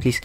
please.